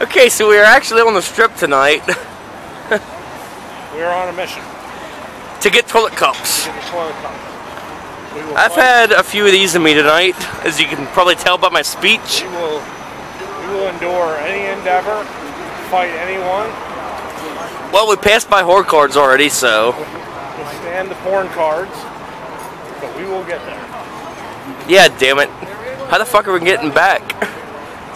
Okay, so we are actually on the strip tonight We are on a mission to get toilet cups. to get toilet cup. We will I've had a few of these in me tonight, as you can probably tell by my speech. We will, we will endure any endeavor, fight anyone, Well, we passed by whore cards already, so We'll stand the porn cards, but we will get there. yeah, damn it. How the fuck are we getting back?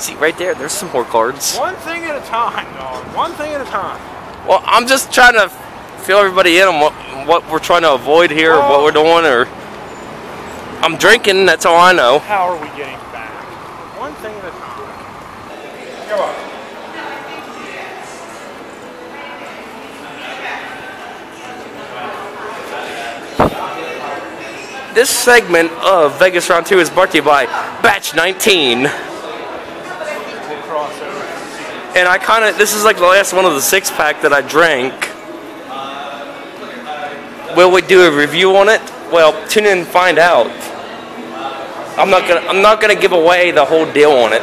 See, right there, there's some more cards. One thing at a time, dog. One thing at a time. Well, I'm just trying to fill everybody in on what, what we're trying to avoid here, or what we're doing, or I'm drinking. That's all I know. How are we getting back? One thing at a time. Come on. This segment of Vegas Round Two is brought to you by Batch 19, We'll cross over. And I kind of this is like the last one of the six pack that I drank. Will we do a review on it? Well, tune in and find out. I'm not gonna I'm not gonna give away the whole deal on it.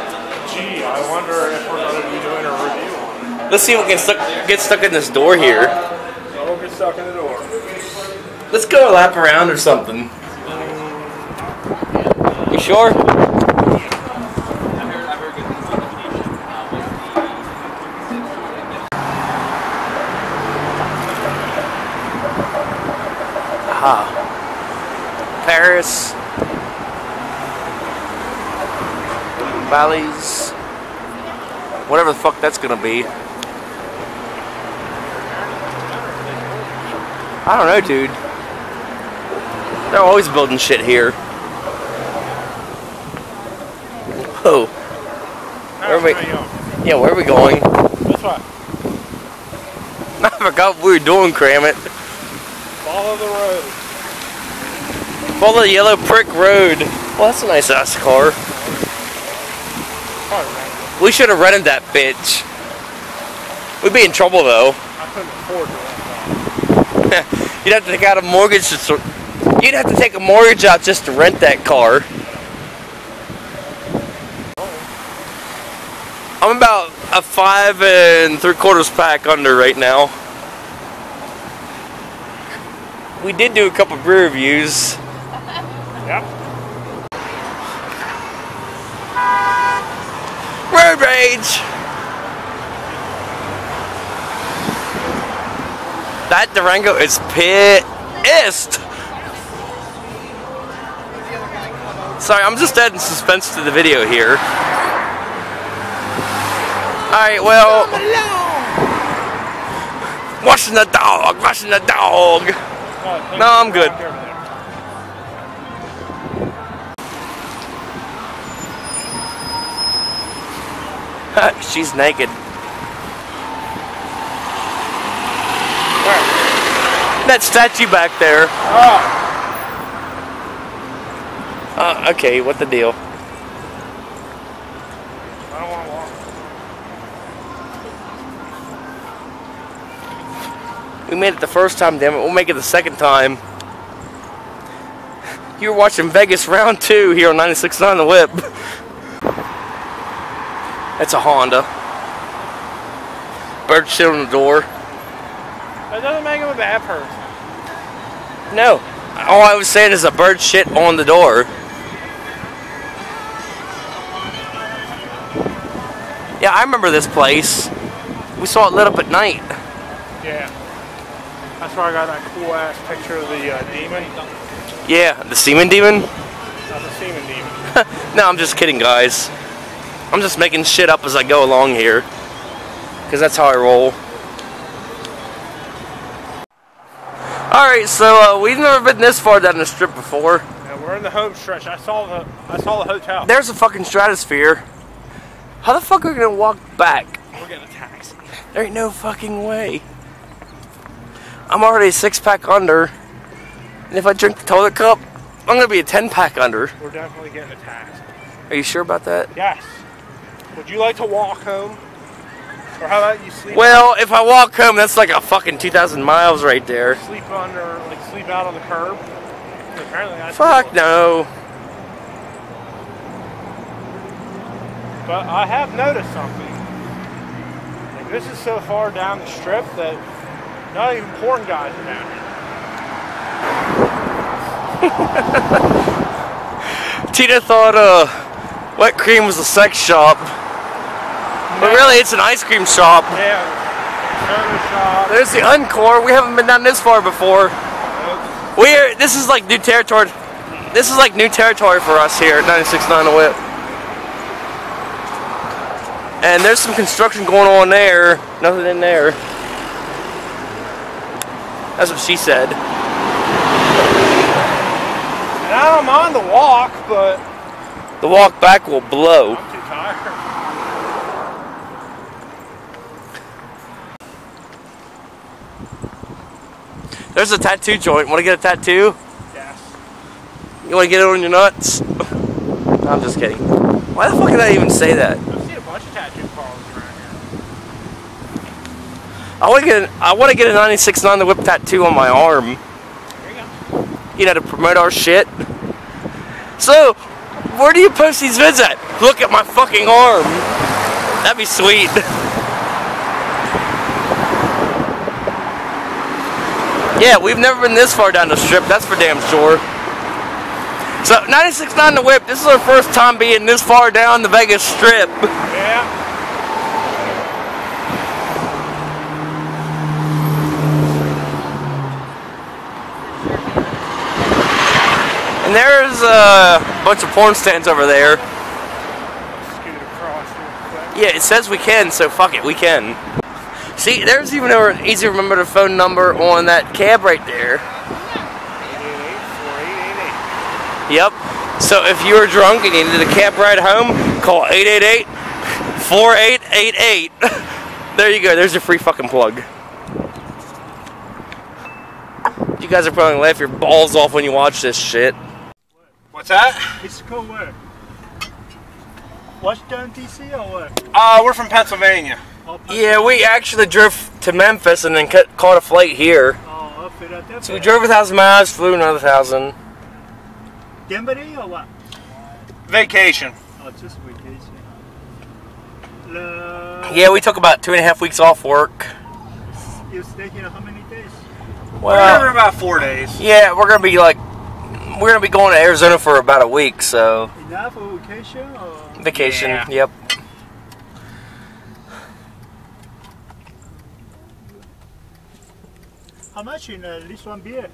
Gee, I wonder if we're to be doing a review on it. Let's see if we can stuck, get stuck in this door here. So we'll get stuck in the door. Let's go a lap around or something. You sure? Ah. Paris. Valleys. Whatever the fuck that's gonna be. I don't know, dude. They're always building shit here. Whoa. Where are we? Yeah, where are we going? That's right. I forgot what we were doing, cram it. Follow the road. Follow the yellow brick road. Well, that's a nice ass car. We should have rented that bitch. We'd be in trouble though. I couldn't afford to rent that. You'd have to take out a mortgage. Just to, you'd have to take a mortgage out just to rent that car. I'm about a five and three quarters pack under right now. We did do a couple beer reviews. Yep. Rage. That Durango is pissed. Sorry, I'm just adding suspense to the video here. Alright, well. Washing the dog, washing the dog. No, I'm good. She's naked. That statue back there. Oh, Uh, okay, what the deal? I don't want to walk. We made it the first time, damn it. We'll make it the second time. You're watching Vegas round two here on 96.9 The Whip. That's a Honda. Bird shit on the door. That doesn't make him a bad person. No. All I was saying is a bird shit on the door. Yeah, I remember this place. We saw it lit up at night. Yeah. That's where I got that cool ass picture of the uh, demon. Yeah, the semen demon? Not the semen demon. No, I'm just kidding, guys. I'm just making shit up as I go along here. Because that's how I roll. Alright, so uh, we've never been this far down the strip before. Yeah, we're in the home stretch. I saw the I saw the hotel. There's a fucking stratosphere. How the fuck are we gonna walk back? We're getting a taxi. There ain't no fucking way. I'm already a six pack under. And if I drink the toilet cup, I'm gonna be a ten pack under. We're definitely getting a taxi. Are you sure about that? Yes. Would you like to walk home? Or how about you sleep? Well, if I walk home, that's like a fucking 2,000 miles right there. sleep under, like sleep out on the curb. Apparently, that's Fuck no. But I have noticed something. This is so far down the strip that not even porn guys are down here. Tina thought uh, Wet Cream was a sex shop. But really, it's an ice cream shop. Yeah, soda shop. There's the Encore. We haven't been down this far before. We're this is like new territory. This is like new territory for us here at 96.9 The Whip. And there's some construction going on there. Nothing in there. That's what she said. And I don't mind the walk, but The walk back will blow. I'm too tired. There's a tattoo joint. Want to get a tattoo? Yes. You want to get it on your nuts? No, I'm just kidding. Why the fuck did I even say that? I've seen a bunch of tattoo parlors around here. I want to get an, I want to get a 96.9 The Whip tattoo on my arm. There you go. you know, to promote our shit. So, where do you post these vids at? Look at my fucking arm. That'd be sweet. Yeah, we've never been this far down the strip, that's for damn sure. So, ninety six 96.9 The Whip, this is our first time being this far down the Vegas Strip. Yeah. And there's a bunch of porn stands over there. Scoot across real quick. Yeah, it says we can, so fuck it, we can. See, there's even an easy to remember the phone number on that cab right there. 888-4888. Yep. So if you were drunk and you needed a cab ride home, call 888 4888. There you go, there's your free fucking plug. You guys are probably gonna laugh your balls off when you watch this shit. What's that? It's cool where? Washington DC or what? Uh, we're from Pennsylvania. Yeah, we actually drove to Memphis and then ca- caught a flight here. Oh, Philadelphia. So we drove a thousand miles, flew another thousand. Denver or what? Vacation. Oh, just vacation. The, Yeah, we took about two and a half weeks off work. You stay here how many days? we're here for about four days. yeah, we're gonna be like, we're gonna be going to Arizona for about a week, so Enough for vacation or? vacation. Yeah. Yep. How much in uh, this one beer?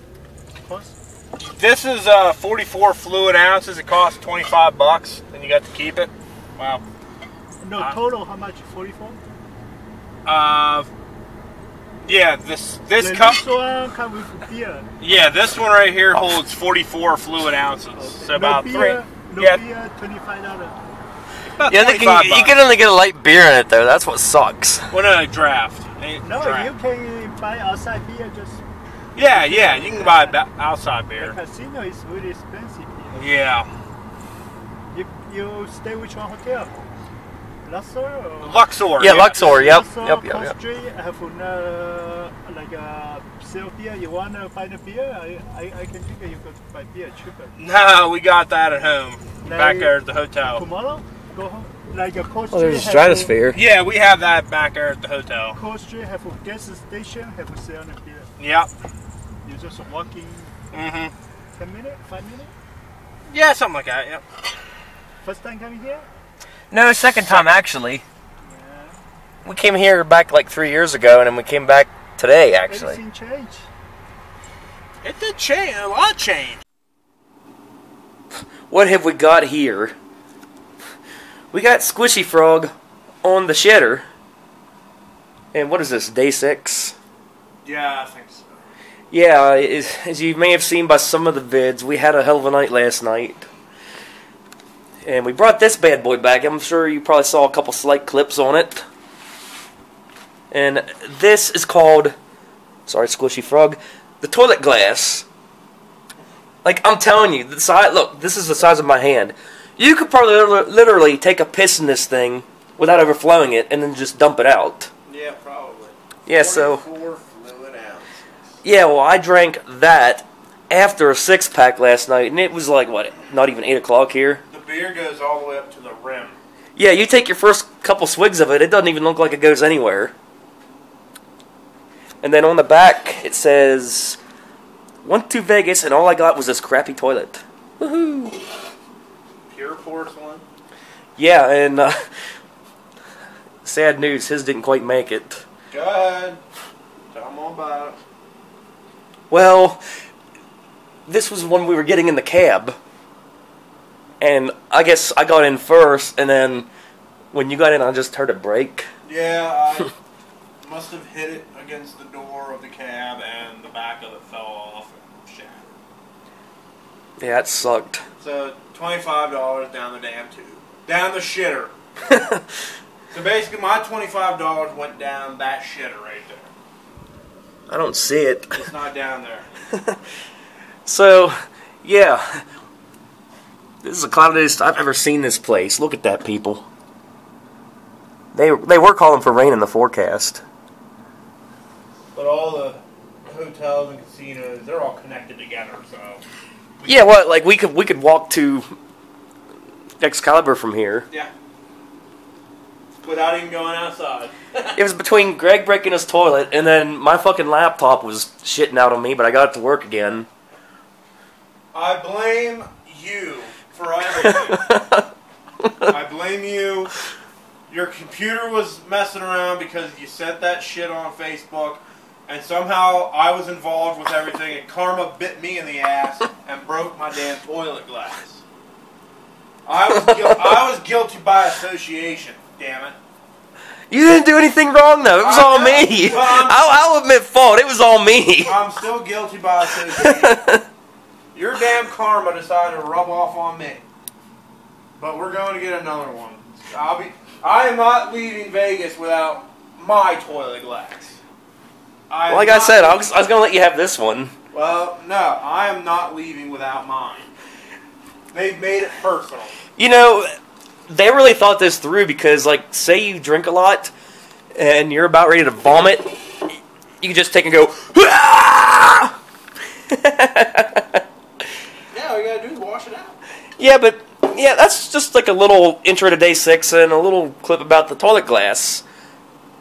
Cost? This is uh, 44 fluid ounces. It costs 25 bucks, and you got to keep it. Wow. No, Uh, total how much? 44? Uh, yeah, this this the cup. This one come with beer. Yeah, this one right here holds 44 fluid ounces. So no about beer, three. No yeah, beer, $25. about Yeah, they 25 can, you can only get a light beer in it though. That's what sucks. Well, no, draft. Ain't No, draft. you can buy outside beer just. Yeah, yeah, you can buy ba- outside The beer. casino is really expensive here. Yeah, You, you stay which one hotel? Luxor or? Luxor. Yeah, Luxor. Yep. Luxor, Yep. Yep. Coast Yep. Street, have uh, like a sale beer. You wanna buy the beer? I, I, I can think you could buy beer cheaper. No, we got that at home. Back there at the hotel. Tomorrow, go home. Like a Coast Oh, there's a have stratosphere. Yeah, we have that back there at the hotel. A, Coast Street have a gas station. Have a sale the beer. Yep. You just walking Mhm. ten minutes, five minutes. Yeah, something like that. Yep. First time coming here. No, second time actually. We came here back like three years ago, and then we came back today actually. Everything change. It did change. A lot changed. What have we got here? We got Squishy Frog on the shitter. And what is this, day six? Yeah, I think so. Yeah, as, as you may have seen by some of the vids, we had a hell of a night last night. And we brought this bad boy back. I'm sure you probably saw a couple slight clips on it. And this is called, sorry, Squishy Frog, the toilet glass. Like, I'm telling you, the size, look, this is the size of my hand. You could probably literally- take a piss in this thing without overflowing it and then just dump it out. Yeah, probably. Yeah, so. Four fluid ounces. Yeah, well, I drank that after a six pack last night, and it was like, what, not even 8 o'clock here? The beer goes all the way up to the rim. Yeah, you take your first couple swigs of it, it doesn't even look like it goes anywhere. And then on the back it says went to Vegas and all I got was this crappy toilet. Woohoo! Pure porcelain. Yeah, and uh, sad news, his didn't quite make it. Go ahead. Tell all about it. Well, this was when we were getting in the cab. And I guess I got in first, and then when you got in, I just heard a break. Yeah, I must have hit it against the door of the cab and the back of it fell off and shattered. Yeah, it sucked. So twenty-five dollars down the damn tube, down the shitter. so basically, my twenty-five dollars went down that shitter right there. I don't see it. It's not down there. So, yeah. This is the cloudiest I've ever seen this place. Look at that, people. They they were calling for rain in the forecast. But all the hotels and casinos, they're all connected together. So Yeah, well, Like we could we could walk to Excalibur from here. yeah, without even going outside. It was between Greg breaking his toilet and then my fucking laptop was shitting out on me, but I got it to work again. I blame you for everything. I blame you. Your computer was messing around because you sent that shit on Facebook, and somehow I was involved with everything, and karma bit me in the ass and broke my damn toilet glass. I was I was guilty by association. Damn it. You didn't do anything wrong though. It was I all know. me. I'll, I'll admit fault. It was all me. I'm still guilty by association. Your damn karma decided to rub off on me. But we're going to get another one. I'll be. I am not leaving Vegas without my toilet glass. I like I said, I was, I was gonna let you have this one. Well, no, I am not leaving without mine. They've made it personal. You know, they really thought this through because, like, say you drink a lot and you're about ready to vomit, you can just take and go. "Ah!" Yeah, all you gotta do is wash it out. yeah, but yeah, that's just like a little intro to day six and a little clip about the toilet glass.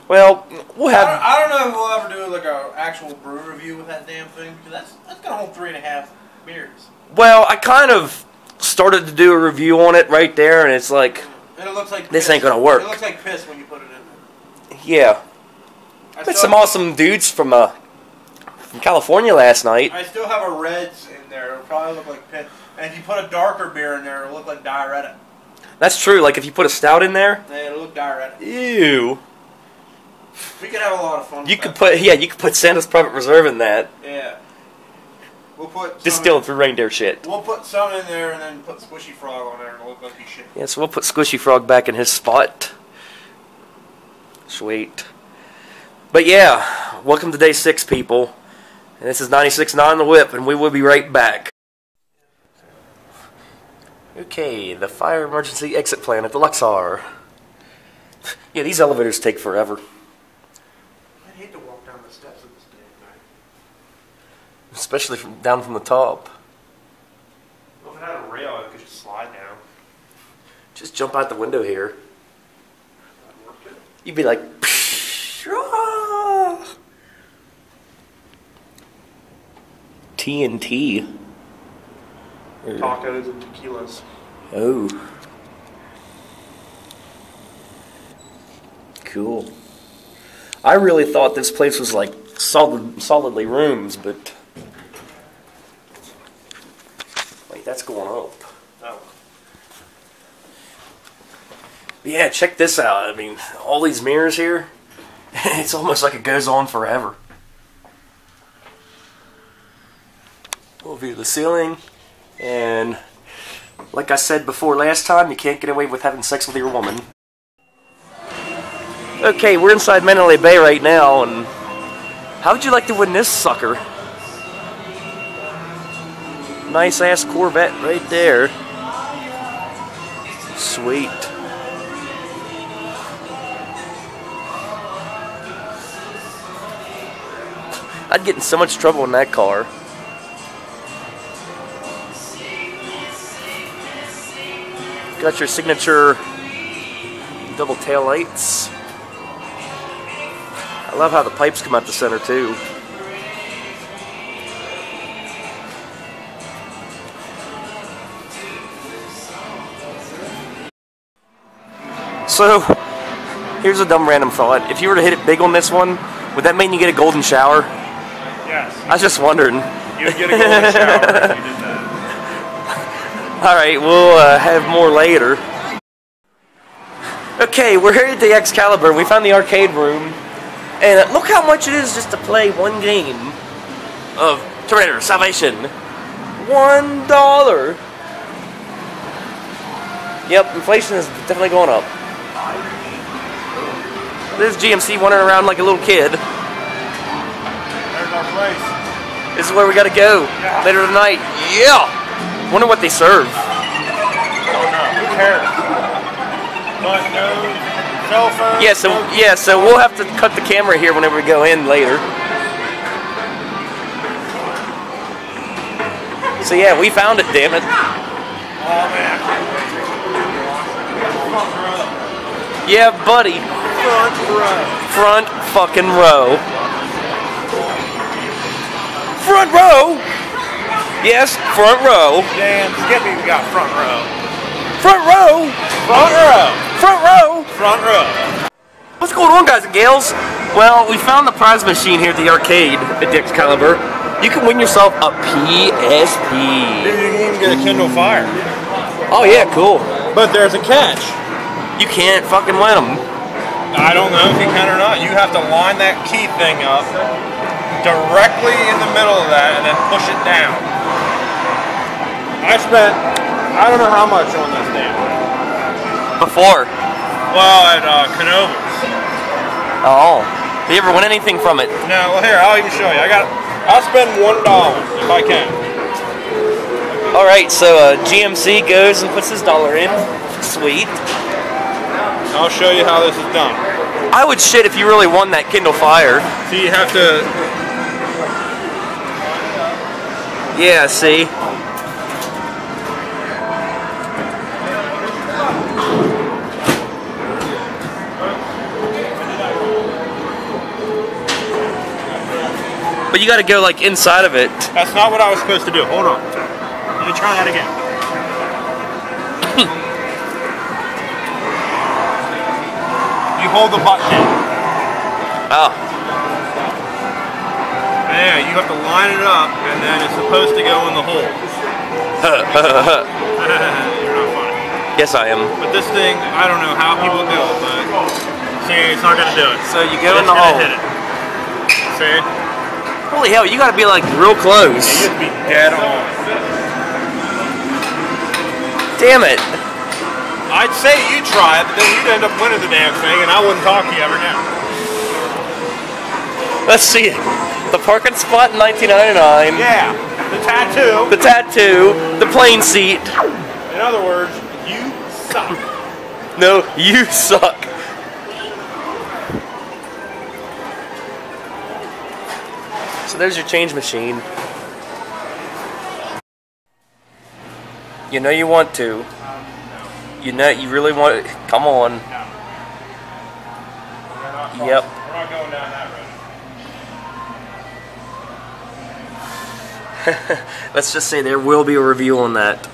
Well, we'll I have. don't, I don't know if we'll ever do like a actual brew review with that damn thing because that's that's gonna hold three and a half beers. Well, I kind of started to do a review on it right there, and it's like, And it looks like This piss. ain't gonna work. It looks like piss when you put it in there. yeah, I met some awesome dudes from uh from California last night. I still have a reds in there. It'll probably look like piss. And if you put a darker beer in there, it'll look like diuretic. That's true. Like if you put a stout in there, Yeah, it'll look diuretic. ew. We could have a lot of fun. You could that. put yeah, you could put Santa's Private Reserve in that. Yeah. We'll put Distilled through reindeer shit. We'll put some in there and then put Squishy Frog on there and look like shit. Yeah, so we'll put Squishy Frog back in his spot. Sweet. But yeah, welcome to day six, people. And this is 96.9 The Whip, and we will be right back. Okay, the fire emergency exit plan at the Luxor. Yeah, these elevators take forever, I'd hate to walk down the steps of this damn thing. Especially from down from the top. Well, if it had a rail, I could just slide down. Just jump out the window here. That'd work good. You'd be like, "Psh, ah." TNT. Tacos and tequilas. Oh. Cool. I really thought this place was like solid, solidly rooms, but wait, that's going up. Oh. But yeah, check this out. I mean, all these mirrors here. It's almost like it goes on forever. We'll view the ceiling, and like I said before last time, you can't get away with having sex with your woman. Okay, we're inside Mandalay Bay right now, and how would you like to win this sucker? Nice ass Corvette right there. Sweet. I'd get in so much trouble in that car. Got your signature double tail lights. I love how the pipes come out the center too. So, here's a dumb random thought. If you were to hit it big on this one, would that mean you get a golden shower? Yes. I was just wondering. You would get a golden shower if you did that. Alright, we'll uh, have more later. Okay, we're here at the Excalibur. We found the arcade room. And look how much it is just to play one game of Terminator Salvation. One dollar. Yep, inflation is definitely going up. There's GMC wandering around like a little kid. There's our place. This is where we gotta go Yeah. later tonight. Yeah! Wonder what they serve. Oh no, who cares? But no cell phone. Yeah, so yeah, so we'll have to cut the camera here whenever we go in later. So yeah, we found it, damn it. Oh man. Yeah, buddy. Front row. Front fucking row. Front row? Yes, front row. Damn, Skippy got front row. Front row? Front row. Front row? Front row. What's going on, guys and gals? Well, we found the prize machine here at the arcade at Dick's Caliber. You can win yourself a PSP. Dude, you can even get a Kindle Fire. Oh yeah, cool. But there's a catch. You can't fucking win them. I don't know if you can or not. You have to line that key thing up directly in the middle of that and then push it down. I spent, I don't know how much on this damn thing. Before. Well, at uh, Canovas. Oh. Did you ever win anything from it? No, well here, I'll even show you. I got, I'll spend one dollar if I can. Alright, so uh, GMC goes and puts his dollar in. Sweet. I'll show you how this is done. I would shit if you really won that Kindle Fire. So you have to, Yeah, see? But you gotta go like inside of it. that's not what I was supposed to do. Hold on. Let me try that again. hold the button in. Oh. Yeah, you have to line it up, and then it's supposed to go in the hole. You're not funny. yes, I am. But this thing, I don't know how people do it, but see, it's not gonna do it. So you go It's in the hole. hit it. See? Holy hell, you gotta be like real close. You have to be dead on. Damn it. I'd say you try it, but then you'd end up winning the damn thing, and I wouldn't talk to you ever again. Let's see it. The parking spot in 1999. Yeah, the tattoo. The tattoo. The plane seat. In other words, you suck. No, you suck. So there's your change machine. You know you want to. You know you really want it. Come on. We're Yep. We're not going down that road. Let's just say there will be a review on that.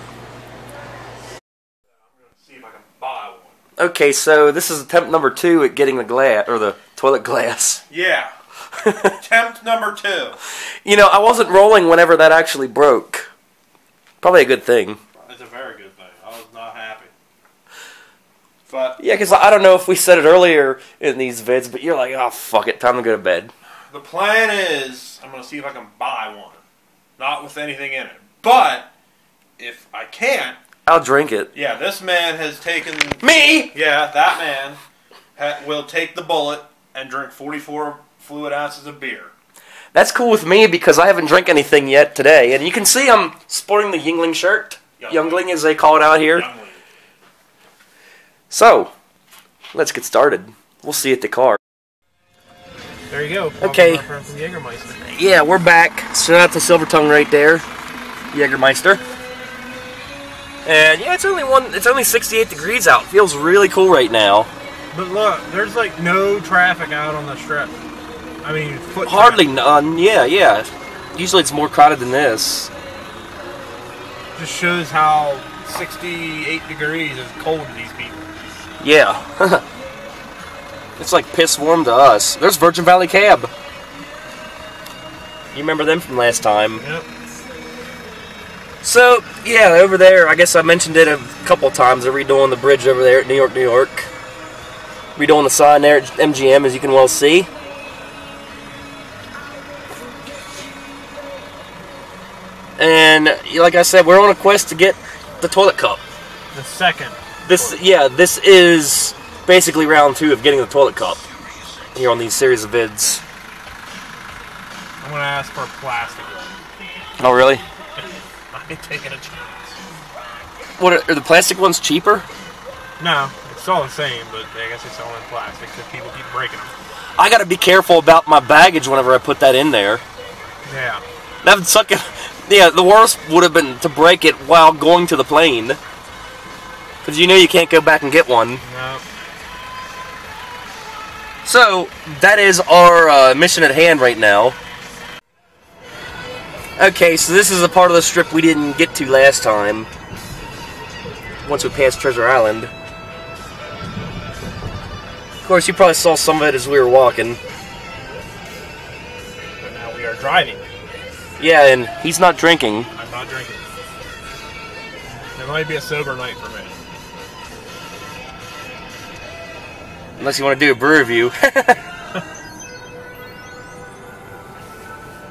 See if I can buy one. Okay, so this is attempt number two at getting the glass or the toilet glass. Yeah. Attempt number two. You know, I wasn't rolling whenever that actually broke. Probably a good thing. It's a very good thing. I was not happy. But Yeah, because I don't know if we said it earlier in these vids, but you're like, oh, fuck it, time to go to bed. the plan is I'm going to see if I can buy one. Not with anything in it. But if I can't, I'll drink it. yeah, this man has taken. Me? Yeah, that man ha- will take the bullet and drink 44 fluid ounces of beer. That's cool with me because I haven't drank anything yet today. And you can see I'm sporting the Yuengling shirt. Youngling. Youngling, as they call it out here. Youngling. So, let's get started. We'll see you at the car. There you go. Okay. Yeah, we're back. So that's a silver tongue right there, Jägermeister. And yeah, it's only one. It's only 68 degrees out. Feels really cool right now. But look, there's like no traffic out on the strip. I mean, foot Hardly none. Yeah, yeah. Usually it's more crowded than this. Just shows how 68 degrees is cold to these people. Yeah. it's like piss warm to us. There's Virgin Valley Cab. You remember them from last time. Yep. So, yeah, over there, I guess I mentioned it a couple times. They're redoing the bridge over there at New York, New York. Redoing the sign there at MGM, as you can well see. And, like I said, we're on a quest to get the toilet cup. The second. This, yeah, this is basically round two of getting the toilet cup here on these series of vids. I'm gonna ask for a plastic one. Oh, really? I ain't taking a chance. What are, are the plastic ones cheaper? No, it's all the same, but I guess it's all in plastic because people keep breaking them. I gotta be careful about my baggage whenever I put that in there. Yeah. That would suck. Yeah, the worst would have been to break it while going to the plane. Because you know you can't go back and get one. No. So, that is our uh, mission at hand right now. Okay, so this is a part of the strip we didn't get to last time. Once we passed Treasure Island. Of course, you probably saw some of it as we were walking. But now we are driving. Yeah, and he's not drinking. I'm not drinking. It might be a sober night for me. Unless you want to do a brew review.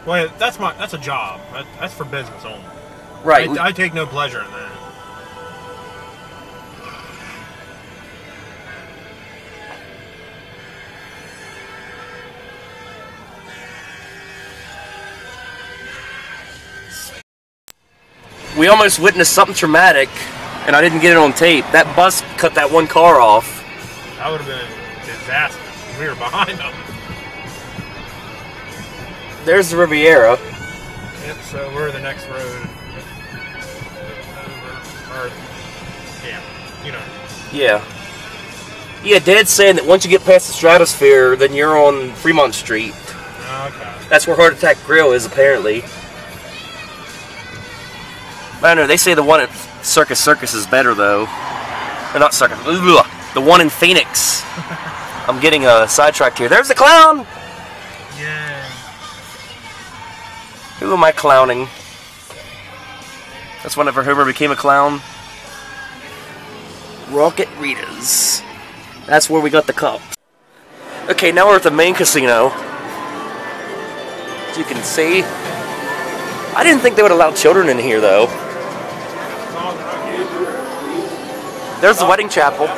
Well, that's my that's a job. That, that's for business only. right. I, I take no pleasure in that. we almost witnessed something traumatic, and I didn't get it on tape. That bus cut that one car off. That would have been disastrous. We were behind them. There's the Riviera. Yep. So we're the next road. Over, or, yeah, you know. Yeah. Yeah, Dad's saying that once you get past the stratosphere, then you're on Fremont Street. Okay. That's where Heart Attack Grill is, apparently. I don't know, they say the one at Circus Circus is better, though. Or not Circus, the one in Phoenix. I'm getting uh, sidetracked here. There's the clown! Yeah. Who am I clowning? That's whenever Homer became a clown. Rockin Rita's. That's where we got the cup. Okay, now we're at the main casino. As you can see. I didn't think they would allow children in here, though. There's the wedding chapel.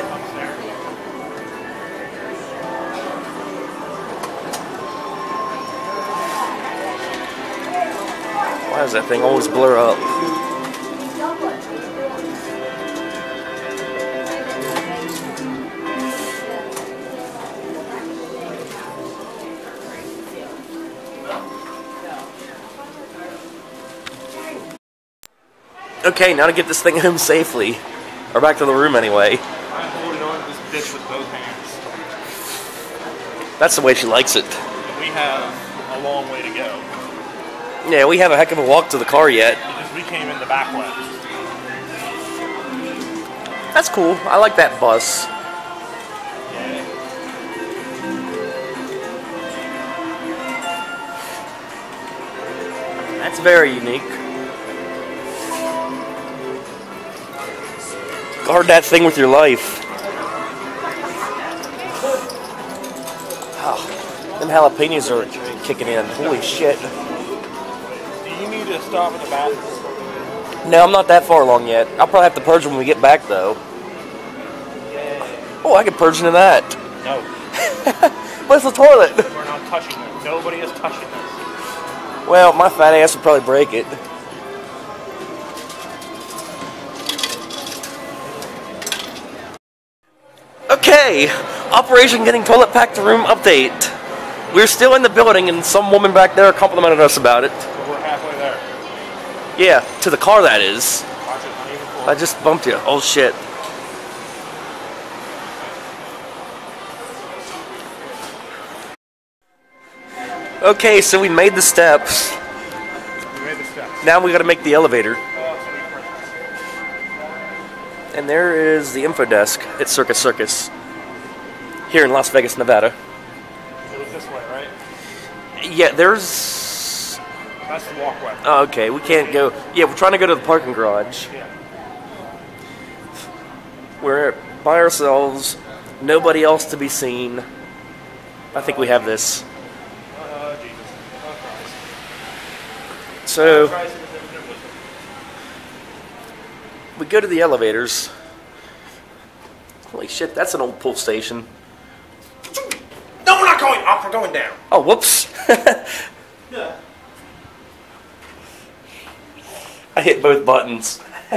Does that thing always blur up? Okay, now to get this thing home safely. Or back to the room anyway. I'm holding on to this bitch with both hands. That's the way she likes it. We have a long way to go. Yeah, we have a heck of a walk to the car yet. Because we came in the back way. That's cool. I like that bus. Yeah. That's very unique. Guard that thing with your life. Oh, them jalapenos are kicking in. Holy shit. Stop at the bathroom? No, I'm not that far along yet. I'll probably have to purge when we get back, though. Oh, I could purge into that. No. Where's the toilet? We're not touching it. Nobody is touching this. Well, my fat ass would probably break it. Okay, Operation Getting Toilet Packed to Room update. We're still in the building, and some woman back there complimented us about it. But we're halfway there. Yeah, to the car, that is. Watch it, uneven floor. I just bumped you. Oh shit. Okay, so we made the steps. We made the steps. Now we got to make the elevator. Oh, so many presents. And there is the info desk at Circus Circus here in Las Vegas, Nevada. It was this way, right? Yeah, there's. That's the walkway. Oh, okay, we can't go. Yeah, we're trying to go to the parking garage. Yeah. We're by ourselves, nobody else to be seen. I think we have this. Oh, Jesus. Oh, Christ. So Christ, it was- we go to the elevators. Holy shit, that's an old pull station. No, we're not going up. We're going down. Oh, whoops. Yeah. I hit both buttons.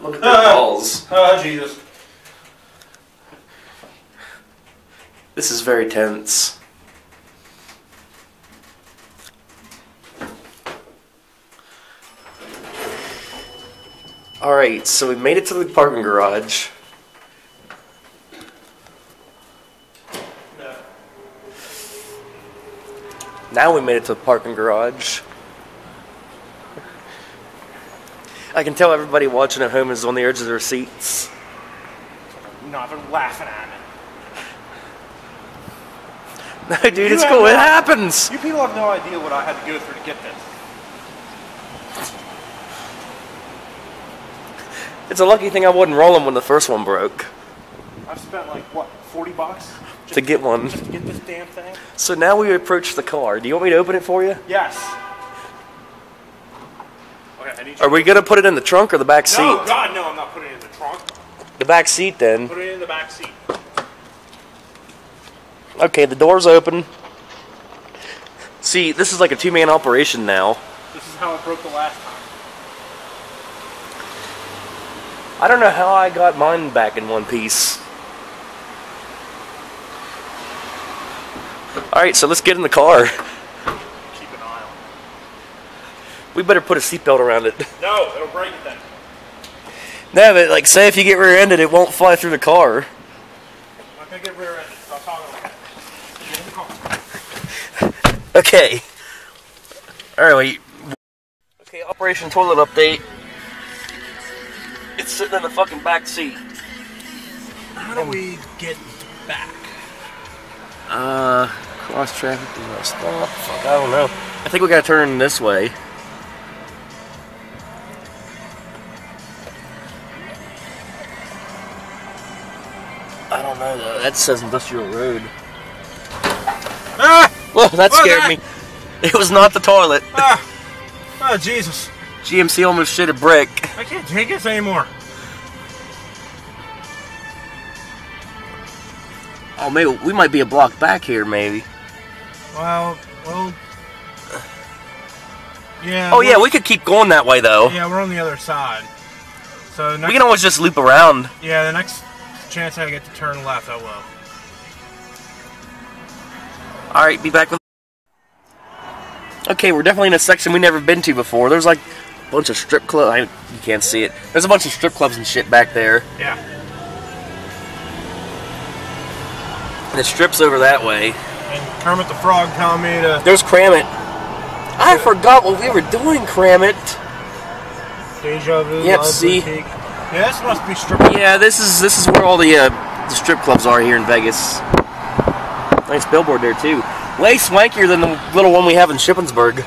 Look at the ah. balls. Oh, Jesus. This is very tense. Alright, so we made it to the parking garage. Now we made it to the parking garage. I can tell everybody watching at home is on the edge of their seats. No, they're laughing at me. No, dude, You it's cool. It happens. You people have no idea what I had to go through to get this. It's a lucky thing I wasn't rolling when the first one broke I've spent like what, forty bucks just to get one. get this damn thing. So now we approach the car. Do you want me to open it for you? Yes. Okay, I need you. Are we gonna put it in the trunk or the back seat? No, God, no! I'm not putting it in the trunk. The back seat then. Put it in the back seat. Okay, the door's open. See, this is like a two-man operation now. This is how it broke the last time. I don't know how I got mine back in one piece. Alright, so let's get in the car. Keep an eye on. We better put a seatbelt around it. it. No, it'll break it then. No, but like, say if you get rear-ended, it won't fly through the car. I'm not gonna get rear-ended. Stop talking about it. Get in the car. Okay. Alright. Okay, Operation Toilet Update. It's sitting in the fucking back seat. How do we get back? Uh, cross traffic, do not stop. Fuck, I don't know. I think we gotta turn this way. I don't know though. That says Industrial Road. Ah! Well, that What was scared that? me. It was not the toilet. Ah! Oh, Jesus. GMC almost shit a brick. I can't take this anymore. Oh, maybe we might be a block back here, maybe. Well, well. Yeah. Oh yeah, we're- could keep going that way though. Yeah, we're on the other side. So next, We can always just loop around. yeah, the next chance I get to turn left, I will. All right, be back with. Okay, we're definitely in a section we never been to before. There's like a bunch of strip clubs. You can't see it. There's a bunch of strip clubs and shit back there. Yeah. And the strip's over that way. And Kermit the Frog telling me to There's Cramit. I forgot what we were doing, Cramit. deja vu. Yep, see. Boutique. Yeah, this must be strip. Yeah, this is this is where all the uh, the strip clubs are here in Vegas. Nice billboard there too. Way swankier than the little one we have in Shippensburg.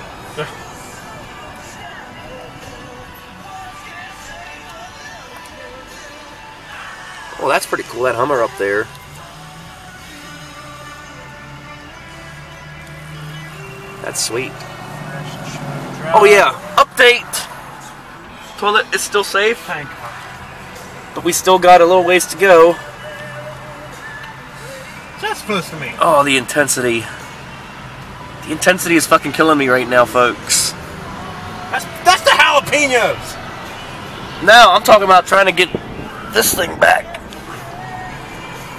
Well, that's pretty cool. That Hummer up there. That's sweet. Oh yeah, update. Toilet is still safe, Thank God. but we still got a little ways to go. That's that supposed to mean? Oh, the intensity. The intensity is fucking killing me right now, folks. That's that's the jalapenos. No, I'm talking about trying to get this thing back.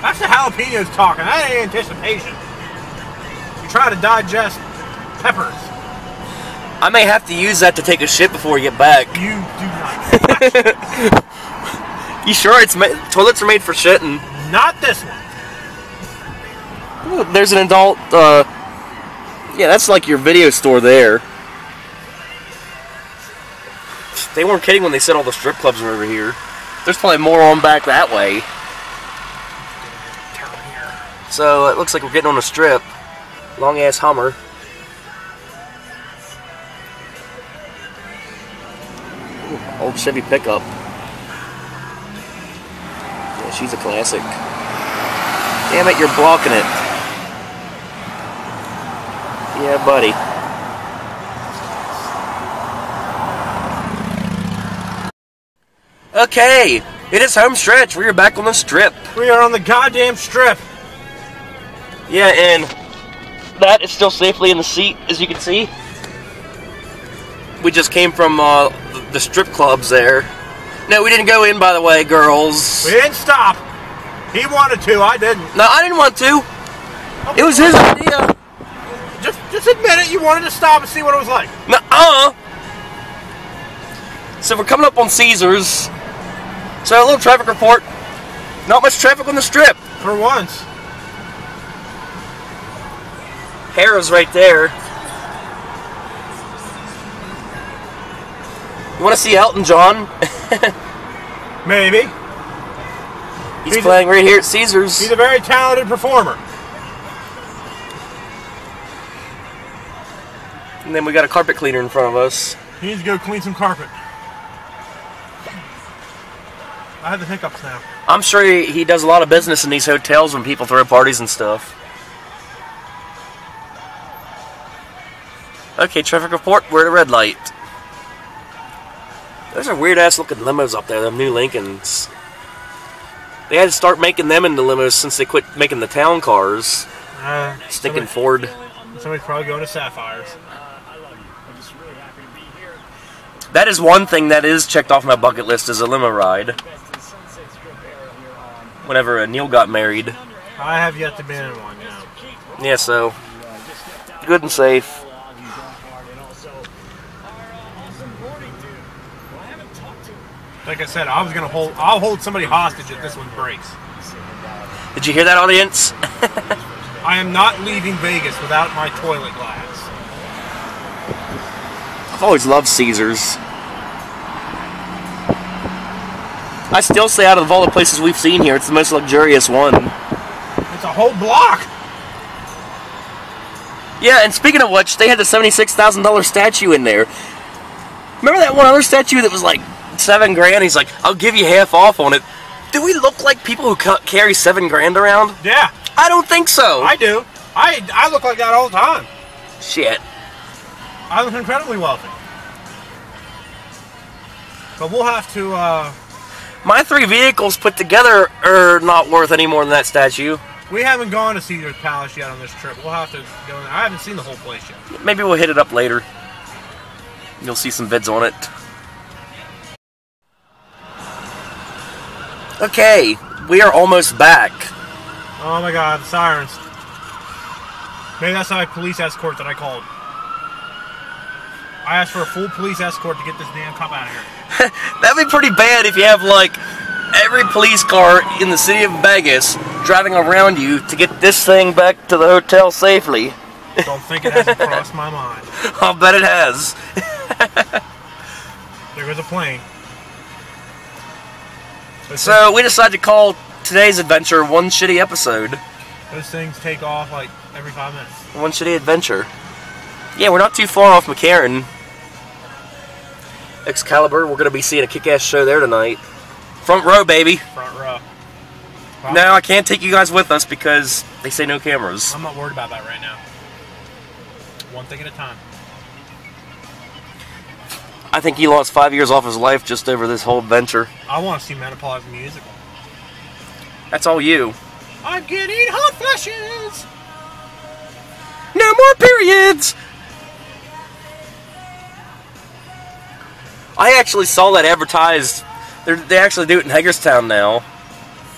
That's the jalapenos talking. That ain't anticipation. You try to digest peppers. I may have to use that to take a shit before we get back. You do not. You sure it's ma- toilets are made for shitting? not this one. There's an adult. Uh, yeah, that's like your video store there. They weren't kidding when they said all the strip clubs are over here. There's probably more on back that way. So it looks like we're getting on a strip. Long ass Hummer. Old Chevy pickup. Yeah, she's a classic. Damn it, you're blocking it. Yeah, buddy. Okay, it is home stretch. We are back on the strip. We are on the goddamn strip. Yeah, and that is still safely in the seat, as you can see. We just came from uh, the- strip clubs there. No, we didn't go in, by the way, girls. We didn't stop. He wanted to, I didn't. No, I didn't want to. It was his idea. Just just admit it, you wanted to stop and see what it was like. No, uh. So we're coming up on Caesars. So a little traffic report. Not much traffic on the strip. For once. Harrah's right there. Want to see Elton John? Maybe. He's, He's a- playing right here at Caesars. He's a very talented performer. And then we got a carpet cleaner in front of us. He needs to go clean some carpet. I have the hiccups now. I'm sure he, he does a lot of business in these hotels when people throw parties and stuff. Okay, traffic report. We're at a red light. Those are weird ass looking limos up there, them new Lincolns. They had to start making them into limos since they quit making the town cars. Uh, Sticking somebody- Ford. Somebody's probably going to Sapphires. That is one thing that is checked off my bucket list is a limo ride. Whenever uh, Neil got married. I have yet to be in one now. Yeah, so good and safe. Like I said, I was gonna hold. I'll hold somebody hostage if this one breaks. Did you hear that, audience? I am not leaving Vegas without my toilet glass. I've always loved Caesars. I still say out of all the places we've seen here, it's the most luxurious one. It's a whole block. Yeah, and speaking of which, they had the seventy-six thousand dollar statue in there. Remember that one other statue that was like seven grand? He's like, "I'll give you half off on it." Do we look like people who carry seven grand around? Yeah, I don't think so. I do. I I look like that all the time. Shit. I look incredibly wealthy. But we'll have to. uh My three vehicles put together are not worth any more than that statue. We haven't gone to Caesar's Palace yet on this trip. We'll have to go. In. I haven't seen the whole place yet. Maybe we'll hit it up later. You'll see some vids on it. Okay, we are almost back. Oh my God, the sirens. Maybe that's not my police escort that I called. I asked for a full police escort to get this damn cop out of here. That'd be pretty bad if you have like every police car in the city of Vegas driving around you to get this thing back to the hotel safely. Don't think it hasn't crossed my mind. I'll bet it has. There goes a plane. Those, So we decided to call today's adventure one shitty episode. those things take off like every five minutes. One shitty adventure. Yeah, we're not too far off McCarran. Excalibur, we're gonna be seeing a kick-ass show there tonight. Front row, baby. Front row. No, I can't take you guys with us because they say no cameras. I'm not worried about that right now. One thing at a time. I think he lost five years off his life just over this whole venture. I want to see Menopause musical. That's all you. I'm getting hot flashes. No more periods! I actually saw that advertised. They're, they actually do it in Hagerstown now.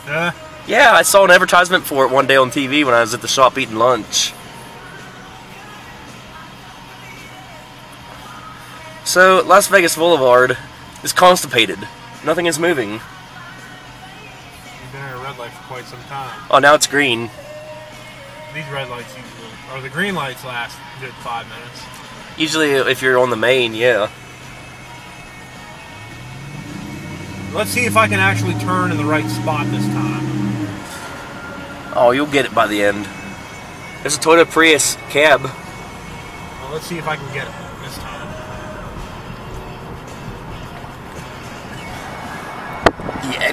Uh, Yeah, I saw an advertisement for it one day on TV when I was at the shop eating lunch. So, Las Vegas Boulevard is constipated. Nothing is moving. you've been in a red light for quite some time. Oh, now it's green. these red lights usually, or the green lights last a good five minutes. Usually, if you're on the main, yeah. Let's see if I can actually turn in the right spot this time. Oh, you'll get it by the end. There's a Toyota Prius cab. Well, let's see if I can get it this time.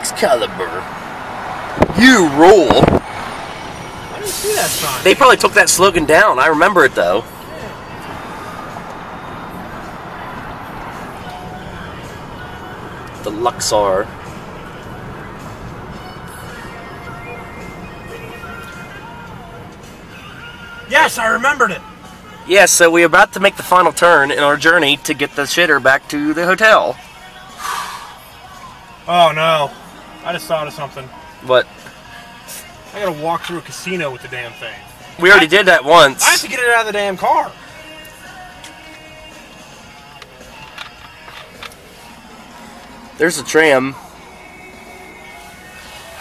Excalibur. You rule. I didn't see that sign. They probably took that slogan down. I remember it though. The Luxor. yes, I remembered it. Yeah, so we're about to make the final turn in our journey to get the shitter back to the hotel. Oh no, I just thought of something. But I gotta walk through a casino with the damn thing. we already did that once. I have to get it out of the damn car. There's a tram.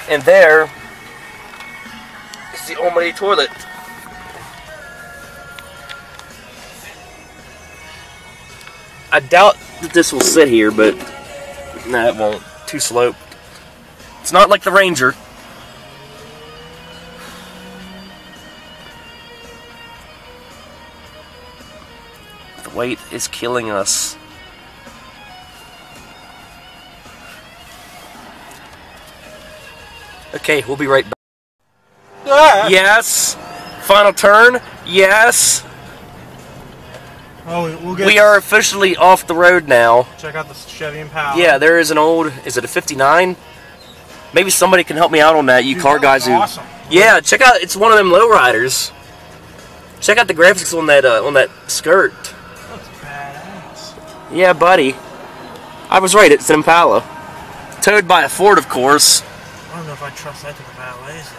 And there is the Almighty toilet. I doubt that this will sit here, but no, it won't. Too sloped. It's not like the Ranger. The weight is killing us. Okay, we'll be right back. Ah! Yes. Final turn. Yes. Oh, we'll get. We are officially off the road now. Check out the Chevy Impala. Yeah, there is an old. Is it a '59? Maybe somebody can help me out on that. You Dude, car that guys who. awesome. Yeah, check out. It's one of them lowriders. Check out the graphics on that uh, on that skirt. Looks badass. Yeah, buddy. I was right. It's an Impala, towed by a Ford, of course. I don't know if I trust that to the valets though.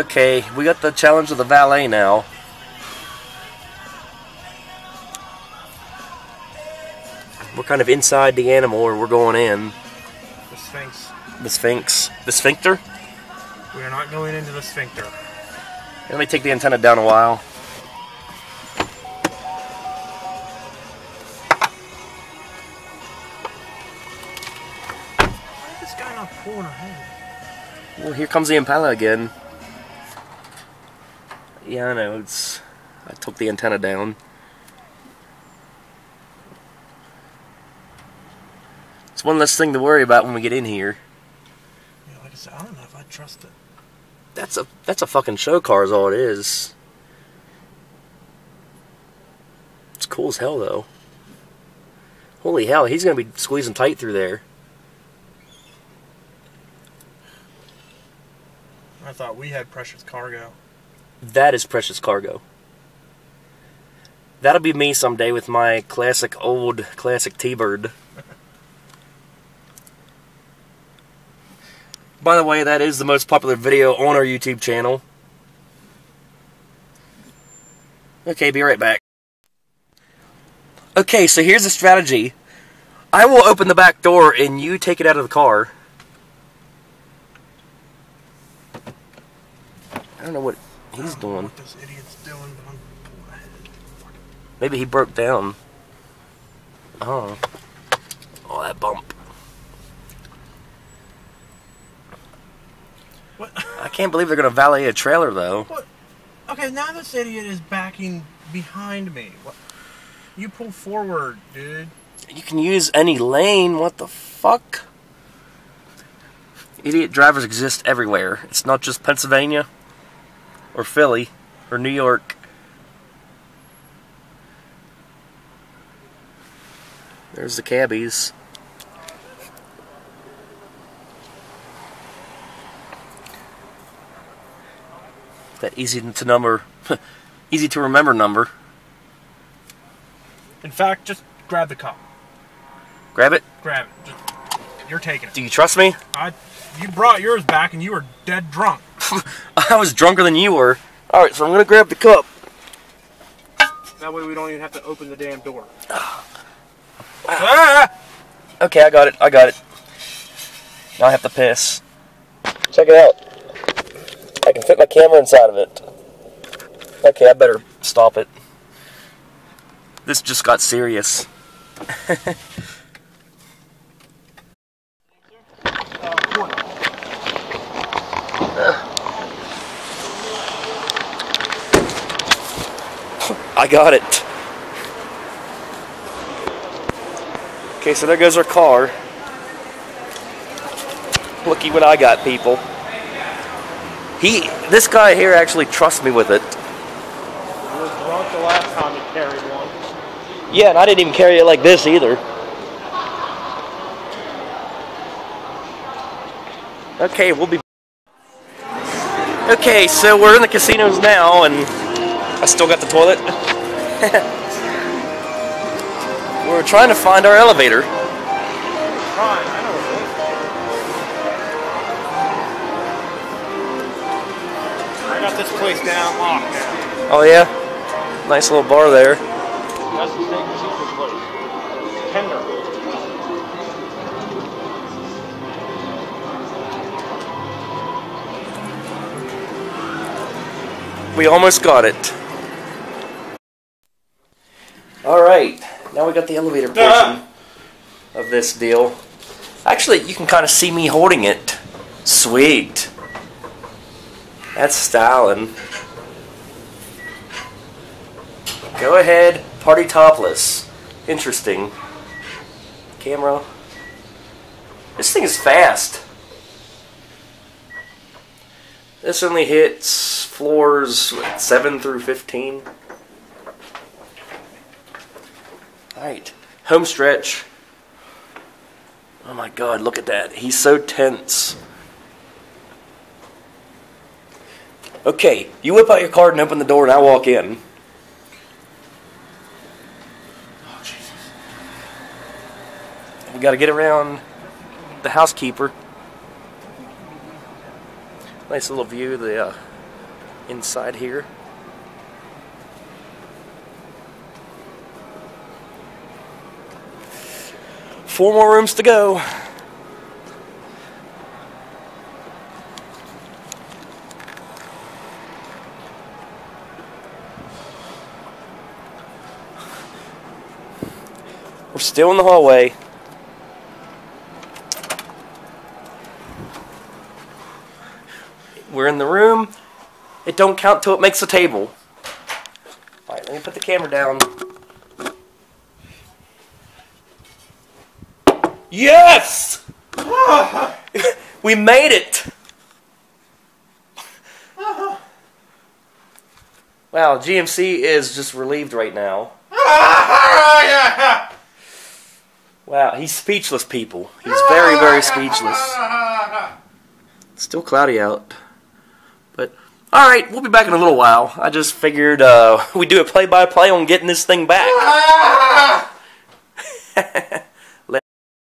Okay, we got the challenge of the valet now. We're kind of inside the animal, or we're going in. The Sphinx. The Sphinx. The Sphincter? We are not going into the sphincter. Let me take the antenna down a while. Why is this guy not pulling ahead? Well, here comes the Impala again. Yeah, I know. It's. I took the antenna down. It's one less thing to worry about when we get in here. Yeah, like I said, I don't know if I trust it. That's a that's a fucking show car is all it is. It's cool as hell though. Holy hell, he's gonna be squeezing tight through there. I thought we had precious cargo. That is precious cargo. That'll be me someday with my classic old classic T-Bird. By the way, that is the most popular video on our YouTube channel. Okay, be right back. Okay, so here's the strategy. I will open the back door and you take it out of the car. I don't know what he's I don't know doing. What this idiot's doing, but I'm. Maybe he broke down. Oh. Oh, that bump. What? I can't believe they're going to valet a trailer, though. What? Okay, now this idiot is backing behind me. What? You pull forward, dude. You can use any lane. What the fuck? Idiot drivers exist everywhere. It's not just Pennsylvania, or Philly, or New York. There's the cabbies. Easy to number, easy to remember number. In fact, just grab the cup. Grab it. Grab it. Just, you're taking it. Do you trust me? I, you brought yours back and you were dead drunk. I was drunker than you were. All right, so I'm gonna grab the cup. That way we don't even have to open the damn door. ah! Okay, I got it. I got it. Now I have to piss. Check it out. I can fit my camera inside of it. Okay, I better stop it. This just got serious. I got it. Okay, so there goes our car. Looky what I got, people. He, this guy here actually trusts me with it. You were drunk the last time you carried one. Yeah, and I didn't even carry it like this either. Okay, we'll be. Okay, so we're in the casinos now, and I still got the toilet. we're trying to find our elevator. Fine, I know what it is. I got this place down locked now. Oh yeah, nice little bar there. That's the steak and seafood place. Tender. We almost got it. All right, now we got the elevator portion Ah. of this deal. Actually, you can kind of see me holding it. Sweet. That's styling. Go ahead, party topless. Interesting. Camera. This thing is fast. This only hits floors what, 7 through 15. Alright, home stretch. Oh my god, look at that. He's so tense. Okay, you whip out your card and open the door, and I walk in. Oh, Jesus. We got to get around the housekeeper. Nice little view of the uh, inside here. Four more rooms to go. We're still in the hallway. We're in the room. It don't count till it makes a table. All right, let me put the camera down. Yes! we made it! Wow, GMC is just relieved right now. Wow, he's speechless, people. He's very, very speechless. Still cloudy out. But, alright, we'll be back in a little while. I just figured uh, we do a play by play on getting this thing back.